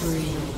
Spree.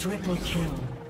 Triple kill.